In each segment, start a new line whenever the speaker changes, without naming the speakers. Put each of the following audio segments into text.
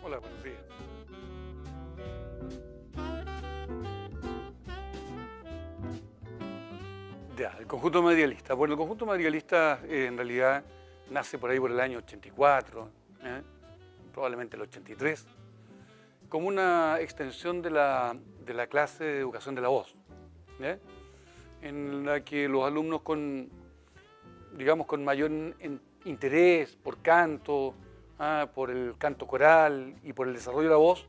Hola, buenos días. Ya, el conjunto materialista. Bueno, el conjunto materialista eh, en realidad nace por ahí por el año 84, ¿eh? probablemente el 83, como una extensión de la, de la clase de educación de la voz, ¿eh? en la que los alumnos con, digamos, con mayor interés por canto, ah, por el canto coral y por el desarrollo de la voz,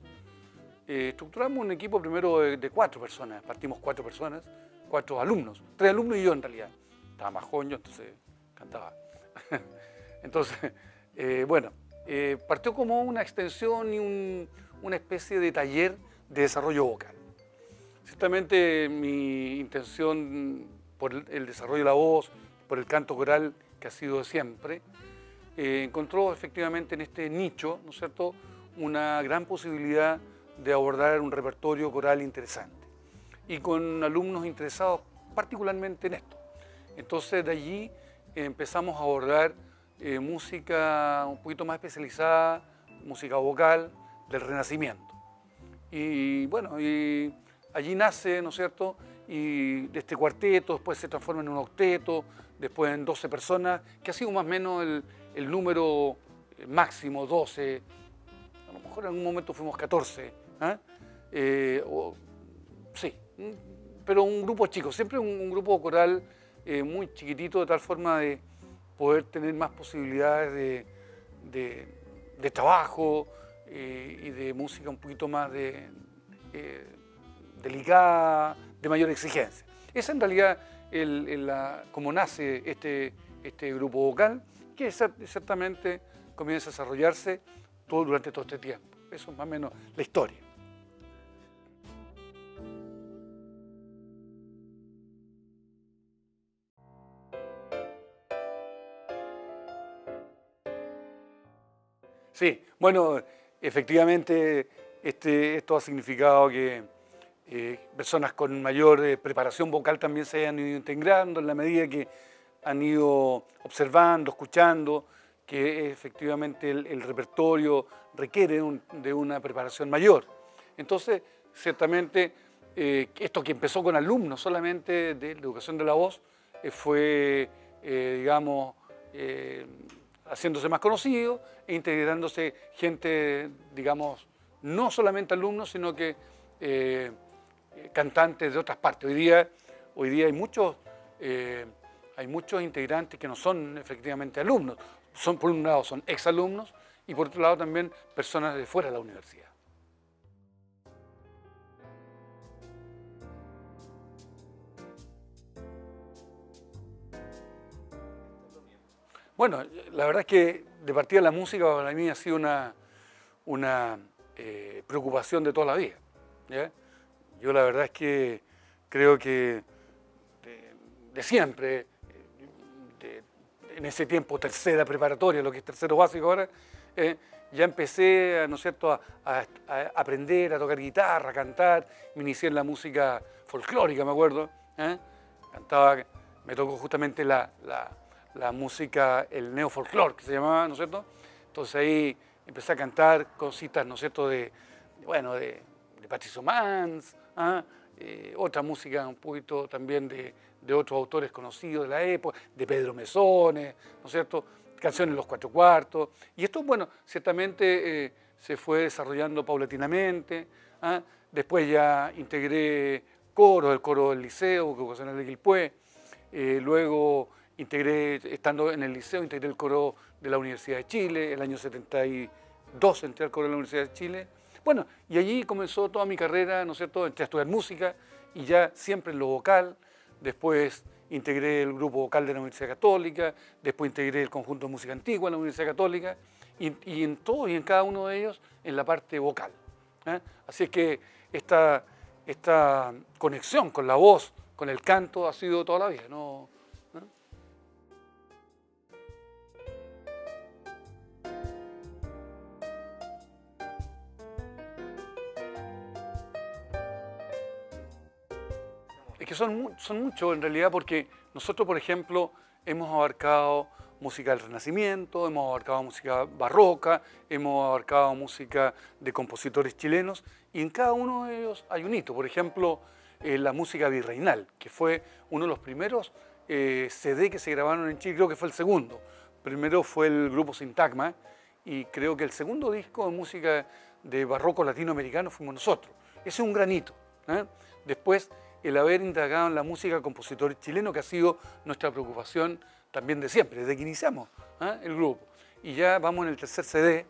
eh, estructuramos un equipo primero de, de cuatro personas, partimos cuatro personas, cuatro alumnos, tres alumnos y yo en realidad. Estaba más joven entonces cantaba. entonces, eh, bueno, eh, partió como una extensión y un- una especie de taller de desarrollo vocal. Ciertamente mi intención por el, desarrollo de la voz, por el canto coral que ha sido siempre, eh, encontró efectivamente en este nicho, ¿no es cierto?, una gran posibilidad de abordar un repertorio coral interesante y con alumnos interesados particularmente en esto. Entonces de allí empezamos a abordar eh, música un poquito más especializada, música vocal del Renacimiento. Y bueno, y allí nace, ¿no es cierto? Y de este cuarteto, después se transforma en un octeto, después en 12 personas, que ha sido más o menos el, el número eh, máximo, 12, a lo mejor en algún momento fuimos 14, ¿ah? Eh, o- sí, pero un grupo chico, siempre un, grupo coral eh, muy chiquitito, de tal forma de poder tener más posibilidades de, de- trabajo eh, y de música un poquito más de, eh, delicada, de mayor exigencia. Esa en realidad el- como nace este, este grupo vocal, que ciertamente comienza a desarrollarse todo, durante todo este tiempo. Eso es más o menos la historia. Sí, bueno, efectivamente este, esto ha significado que eh, personas con mayor eh, preparación vocal también se hayan ido integrando en la medida que han ido observando, escuchando, que efectivamente el, repertorio requiere de una preparación mayor. Entonces, ciertamente, eh, esto que empezó con alumnos solamente de la educación de la voz, eh, fue, eh, digamos, haciéndose más conocido e integrándose gente, digamos, no solamente alumnos, sino que cantantes de otras partes. Hoy día, hoy día hay, muchos, hay muchos integrantes que no son efectivamente alumnos. Son, por un lado son exalumnos y por otro lado también personas de fuera de la universidad. Bueno, la verdad es que de partida la música para mí ha sido una, una eh, preocupación de toda la vida. Yo la verdad es que creo que de, siempre, de- en ese tiempo tercera preparatoria, lo que es tercero básico ahora, eh, ya empecé, ¿no es cierto?, a, a- a aprender a tocar guitarra, a cantar, me inicié en la música folclórica, me acuerdo, ¿eh? cantaba, me tocó justamente la, la- la música, el neofolclor, que se llamaba, ¿no es cierto? Entonces ahí empecé a cantar cositas, ¿no es cierto?, de, bueno, de, de Patricio Mans, ¿ah? Eh, otra música un poquito también de, de otros autores conocidos de la época, de Pedro Mesones, ¿no es cierto?, canciones de los cuatro cuartos. Y esto, bueno, ciertamente eh, se fue desarrollando paulatinamente. ¿ah? Después ya integré coros, el coro del liceo, que ocasional de Quilpué. Eh, luego integré, estando en el liceo, integré el coro de la Universidad de Chile, el año 72 entré al coro de la Universidad de Chile. Bueno, y allí comenzó toda mi carrera, ¿no es cierto? Entré a estudiar música y ya siempre en lo vocal. Después integré el grupo vocal de la Universidad Católica, después integré el conjunto de música antigua en la Universidad Católica y, y en todo y en cada uno de ellos en la parte vocal. ¿eh? Así es que esta, esta conexión con la voz, con el canto, ha sido toda la vida. ¿no? Que son, son muchos en realidad porque nosotros, por ejemplo, hemos abarcado música del Renacimiento, hemos abarcado música barroca, hemos abarcado música de compositores chilenos y en cada uno de ellos hay un hito. Por ejemplo, eh, la música virreinal, que fue uno de los primeros eh, CD que se grabaron en Chile, creo que fue el segundo. Primero fue el grupo Sintagma y creo que el segundo disco de música de barroco latinoamericano fuimos nosotros. Ese es un granito. ¿eh? Después, el haber indagado en la música de compositores chilenos, que ha sido nuestra preocupación también de siempre, desde que iniciamos el grupo. Y ya vamos en el tercer CD,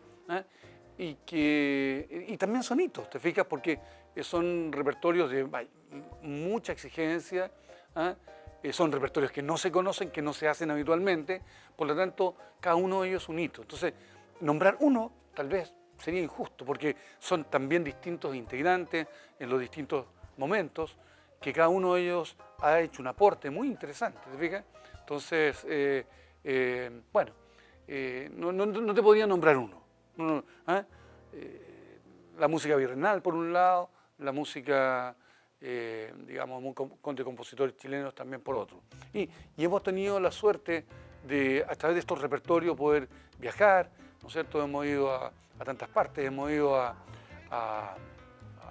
y, que, y también son hitos, ¿te fijas? Porque son repertorios de mucha exigencia, eh, son repertorios que no se conocen, que no se hacen habitualmente, por lo tanto, cada uno de ellos es un hito. Entonces, nombrar uno, tal vez, sería injusto, porque son también distintos integrantes en los distintos momentos, que cada uno de ellos ha hecho un aporte muy interesante, ¿te? Entonces, eh, eh, bueno, no, te podía nombrar uno. la música virrenal, por un lado, la música eh, digamos, de compositores chilenos también por otro. Y, hemos tenido la suerte de, a través de estos repertorios, poder viajar, ¿no es cierto? Hemos ido a, tantas partes, hemos ido a,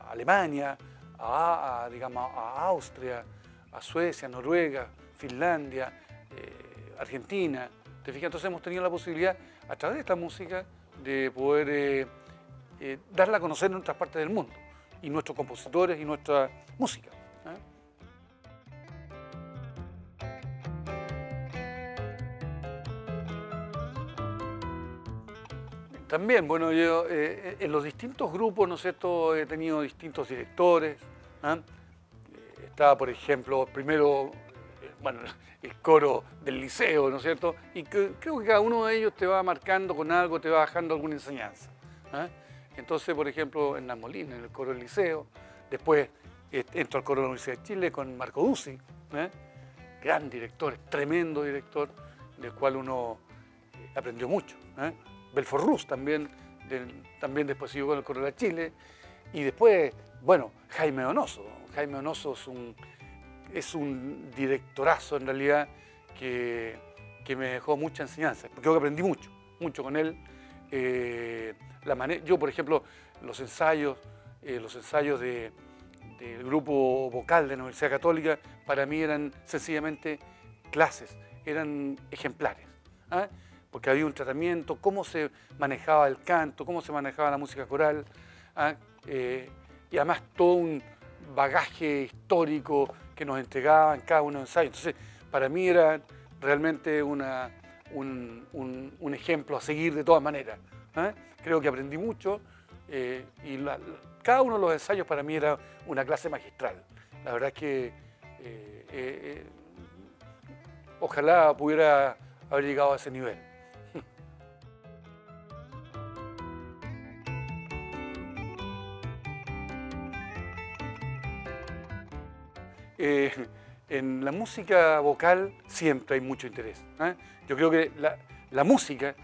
Alemania, a, digamos, a Austria, a Suecia, Noruega, Finlandia, eh, Argentina. ¿Te fijas? Entonces hemos tenido la posibilidad, a través de esta música, de poder eh, darla a conocer en otras partes del mundo y nuestros compositores y nuestra música. También, bueno, yo eh, en los distintos grupos, ¿no es cierto?, he tenido distintos directores. ¿eh? Estaba, por ejemplo, primero, bueno, el coro del liceo, ¿no es cierto? Y creo que cada uno de ellos te va marcando con algo, te va dejando alguna enseñanza. Entonces, por ejemplo, en La Molina, en el coro del liceo, después eh, entro al coro de la Universidad de Chile con Marco Duzzi, ¿eh? gran director, tremendo director, del cual uno eh, aprendió mucho. Belfor Rus también, también después siguió con el coro de la Chile. Y después, bueno, Jaime Donoso. Jaime Donoso es un, directorazo en realidad que, me dejó mucha enseñanza, porque que aprendí mucho, mucho con él yo, por ejemplo, los ensayos, eh, los ensayos del grupo vocal de la Universidad Católica, para mí eran sencillamente clases, eran ejemplares. ¿ah? Porque había un tratamiento, cómo se manejaba el canto, cómo se manejaba la música coral, ¿ah? eh, y además todo un bagaje histórico que nos entregaban cada uno de los ensayos. Entonces, para mí era realmente un, ejemplo a seguir de todas maneras. ¿ah? creo que aprendí mucho eh, y cada uno de los ensayos para mí era una clase magistral. La verdad es que eh, ojalá pudiera haber llegado a ese nivel. En la música vocal siempre hay mucho interés. Yo creo que la, la música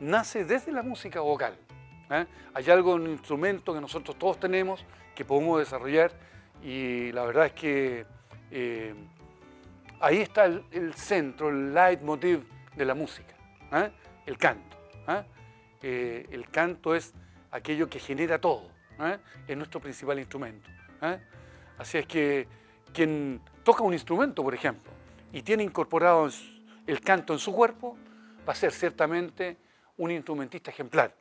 nace desde la música vocal. ¿eh? Hay algo, un instrumento que nosotros todos tenemos que podemos desarrollar y la verdad es que eh, ahí está el, centro, el leitmotiv de la música, ¿eh? el canto. el canto es aquello que genera todo, es nuestro principal instrumento. Así es que quien toca un instrumento, por ejemplo, y tiene incorporado el canto en su cuerpo, va a ser ciertamente un instrumentista ejemplar.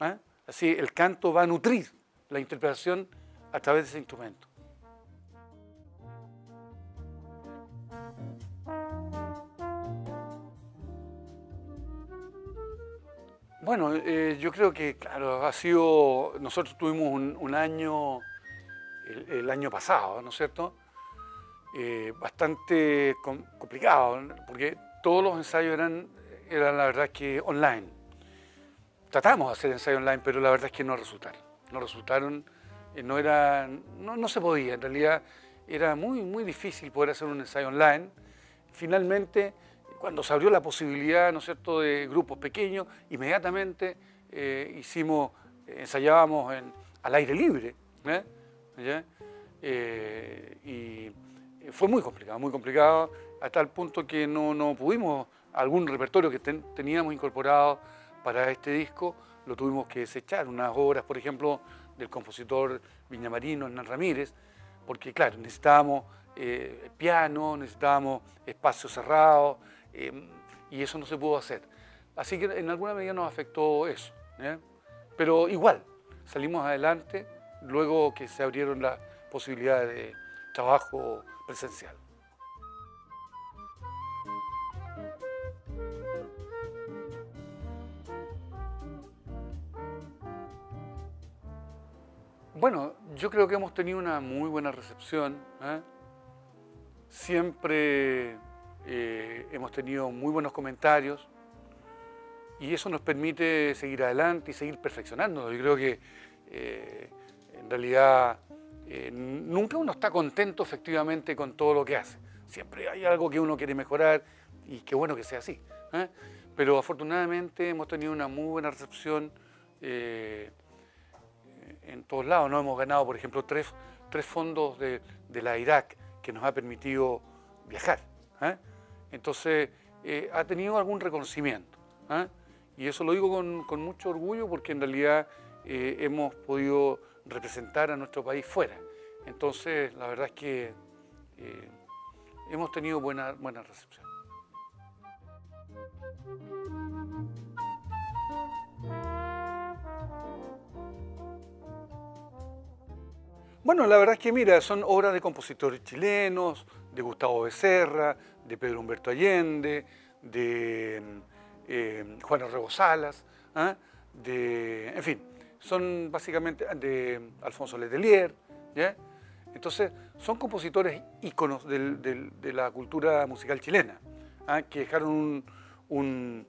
¿eh? Así el canto va a nutrir la interpretación a través de ese instrumento. Bueno, eh, yo creo que, claro, ha sido, nosotros tuvimos un, año, el, año pasado, ¿no es cierto? Eh, bastante complicado, porque todos los ensayos eran era la verdad que online. Tratamos de hacer ensayo online, pero la verdad es que no resultaron. No resultaron, eh, no, era, no, se podía, en realidad era muy, muy difícil poder hacer un ensayo online. Finalmente, cuando se abrió la posibilidad, ¿no es cierto?, de grupos pequeños, inmediatamente eh, hicimos, ensayábamos en, al aire libre. Fue muy complicado, muy complicado, hasta el punto que no, no pudimos algún repertorio que teníamos incorporado para este disco, lo tuvimos que desechar. Unas obras, por ejemplo, del compositor viñamarino Hernán Ramírez, porque claro, necesitábamos eh, piano, necesitábamos espacio cerrado, em, y eso no se pudo hacer. Así que en alguna medida nos afectó eso. Pero igual, salimos adelante luego que se abrieron las posibilidades de trabajo presencial. Bueno, yo creo que hemos tenido una muy buena recepción. ¿eh? Siempre eh, hemos tenido muy buenos comentarios y eso nos permite seguir adelante y seguir perfeccionando. Yo creo que eh, en realidad nunca uno está contento efectivamente con todo lo que hace. Siempre hay algo que uno quiere mejorar y qué bueno que sea así. Pero afortunadamente hemos tenido una muy buena recepción en todos lados. ¿no? Hemos ganado, por ejemplo, tres, fondos de, la Irak que nos ha permitido viajar. ¿eh? Entonces, eh, ha tenido algún reconocimiento. ¿eh? Y eso lo digo con, mucho orgullo porque en realidad hemos podido representar a nuestro país fuera. Entonces, la verdad es que hemos tenido buena, buena recepción. Bueno, la verdad es que mira, son obras de compositores chilenos, de Gustavo Becerra, de Pedro Humberto Allende, de eh, Juan Orrego Salas, ¿ah? de, en fin, son básicamente de Alfonso Letelier. Entonces, son compositores íconos de la cultura musical chilena, ¿ah? que dejaron un,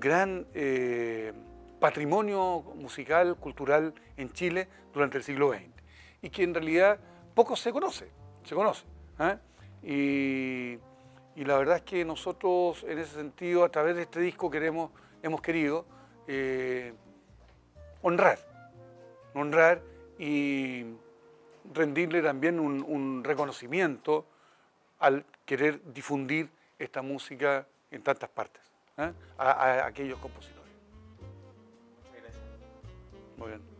gran eh, patrimonio musical, cultural en Chile durante el siglo XX y que en realidad poco se conoce, se conoce. ¿eh? Y, la verdad es que nosotros en ese sentido, a través de este disco, queremos, hemos querido eh, honrar, honrar y rendirle también un, reconocimiento al querer difundir esta música en tantas partes, ¿eh? a, a aquellos compositores.
Muchas gracias.
Muy bien.